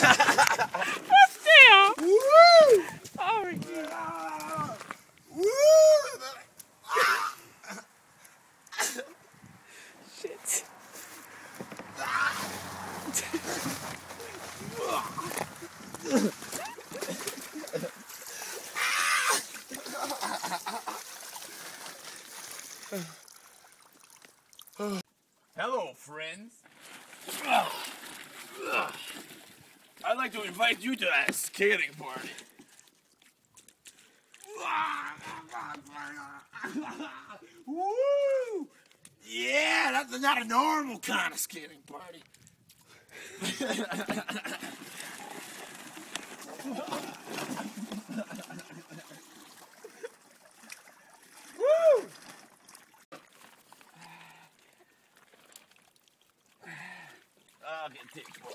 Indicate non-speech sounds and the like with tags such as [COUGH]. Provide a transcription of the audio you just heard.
Damn! Woo! Oh my god! Woo! Shit. Hello, friends. Like to invite you to a skating party. [LAUGHS] Woo! Yeah, that's not a normal kind of skating party. [LAUGHS] Woo! I'll get tips, bro.